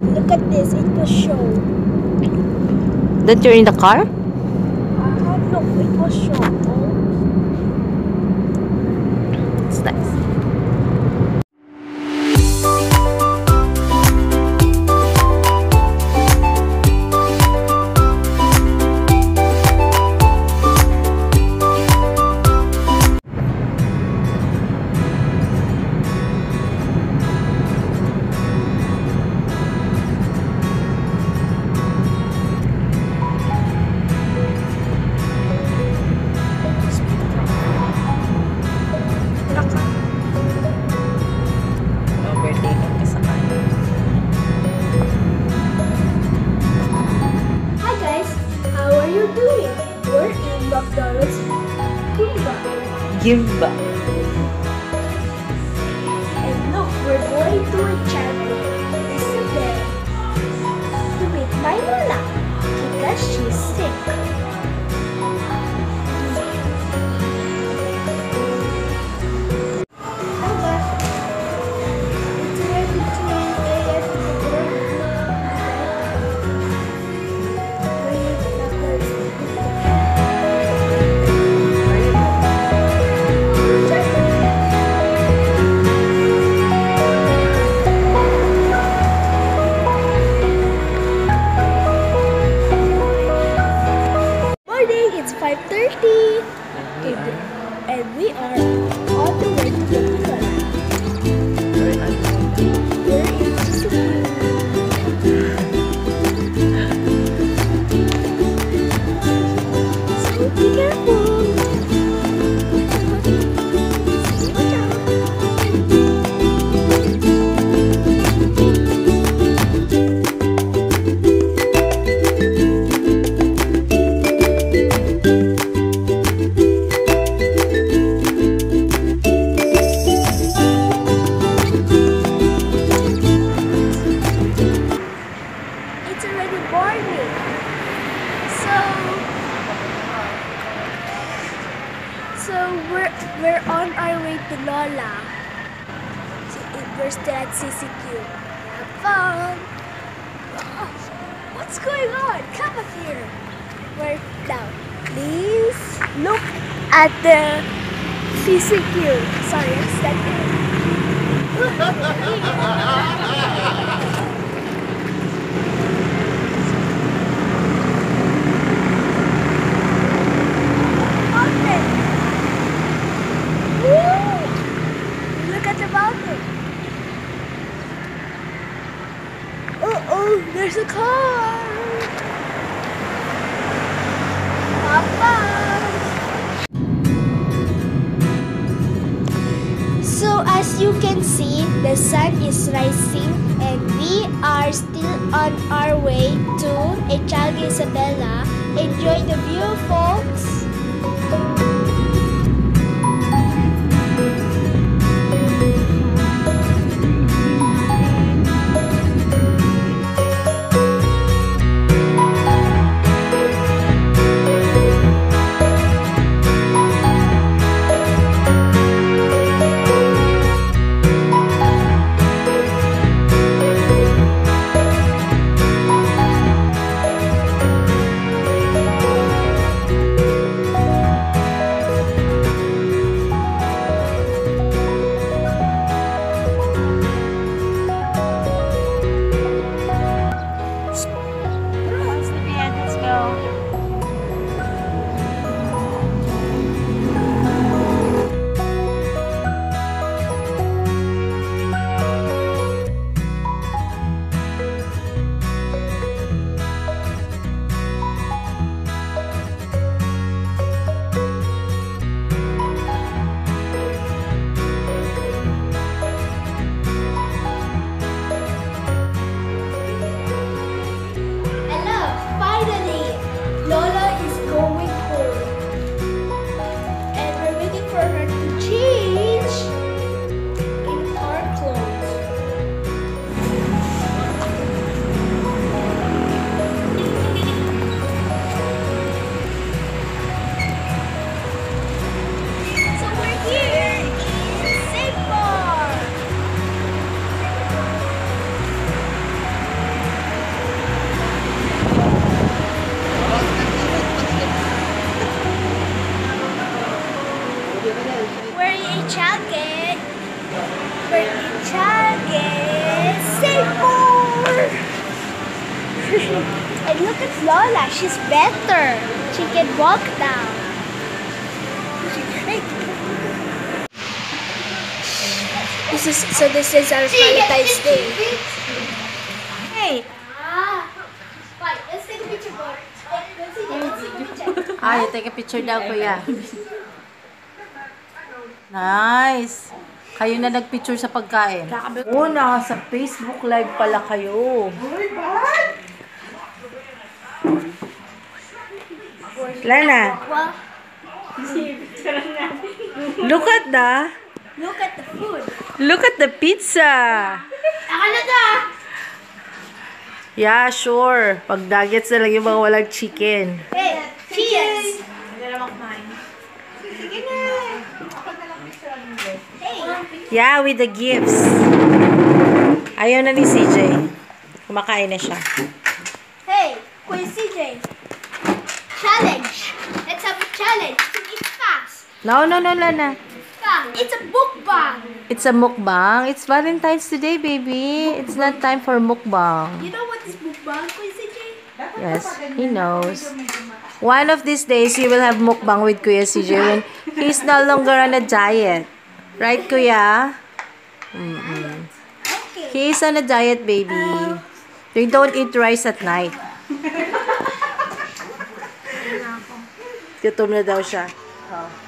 Look at this, it was show. That you're in the car? Uh, look, it was show. Oh. It's nice. Doing? We're in McDonald's Kumba. Give back. 5.30 and we are So we're we're on our way to Lola. So we're still at CCQ. Have fun. Oh, what's going on? Come up here. We're down. Please look at the CCQ. Sorry, I'm standing. mountain. Woo! Look at the mountain. Oh, oh, there's a car. Papa. So as you can see, the sun is rising and we are still on our way to Echalga Isabela. Enjoy the view, folks. And look at Lola. She's better. She can walk now. This is so. This is our Valentine's Day. Hey! Ah, right. Let's take a picture, boy. Let's take a picture. Ah, you take a picture daw, kuya. Nice! Kayo na nagpicture sa pagkain. Oo, na, sa Facebook Live pala kayo. Lana, look at the, look at the food. look at the pizza. Na to. Yeah, sure. Pag nuggets na lang yung mga walang chicken. Hey, cheers. Yeah, with the gifts. Ayaw na ni CJ. Kumakain na siya. Hey, Kuya CJ. Challenge. Let's have a challenge to eat fast. No, no, no, Lana. Fast. It's a mukbang. It's a mukbang. It's Valentine's today, baby. It's not time for mukbang. You know what is mukbang, Kuya CJ? Yes, he knows. One of these days, you will have mukbang with Kuya CJ when he's no longer on a diet. Right, Kuya? Okay. He is on a diet, baby. They don't eat rice at night. Tutuloy.